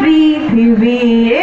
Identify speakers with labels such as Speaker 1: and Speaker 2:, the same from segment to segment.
Speaker 1: পৃথিবী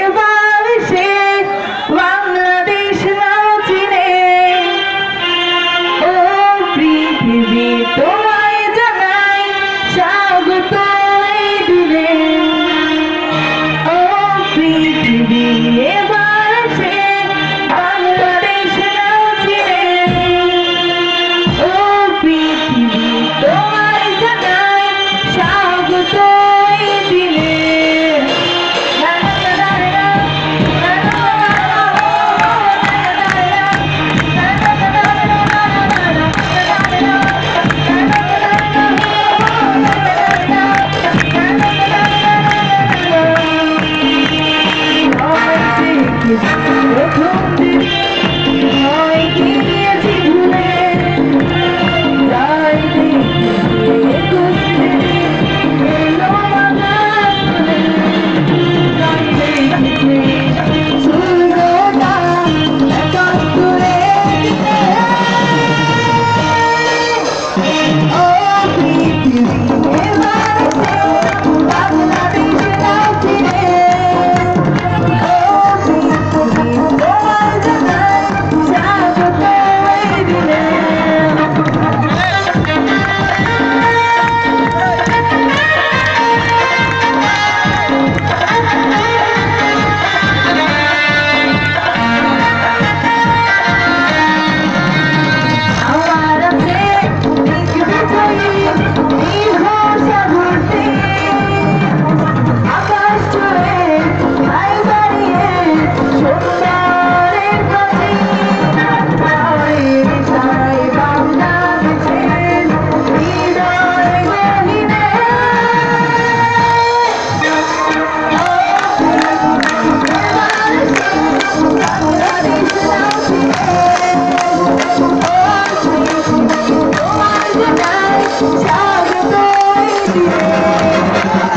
Speaker 1: Thank you.